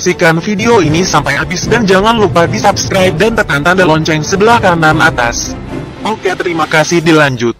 Saksikan video ini sampai habis dan jangan lupa di subscribe dan tekan tanda lonceng sebelah kanan atas. Oke terima kasih dilanjut.